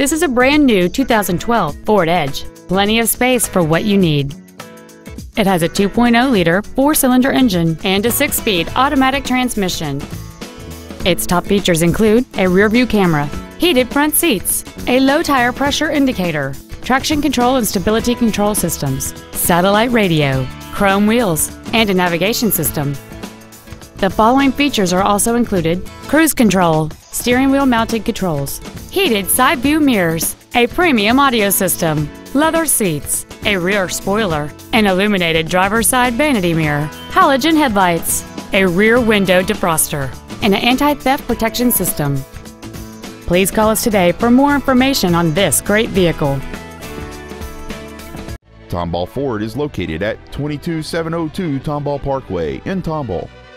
This is a brand new 2012 Ford Edge. Plenty of space for what you need. It has a 2.0-liter four-cylinder engine and a six-speed automatic transmission. Its top features include a rear-view camera, heated front seats, a low tire pressure indicator, traction control and stability control systems, satellite radio, chrome wheels, and a navigation system. The following features are also included cruise control, steering wheel mounted controls, heated side view mirrors, a premium audio system, leather seats, a rear spoiler, an illuminated driver's side vanity mirror, halogen headlights, a rear window defroster, and an anti-theft protection system. Please call us today for more information on this great vehicle. Tomball Ford is located at 22702 Tomball Parkway in Tomball.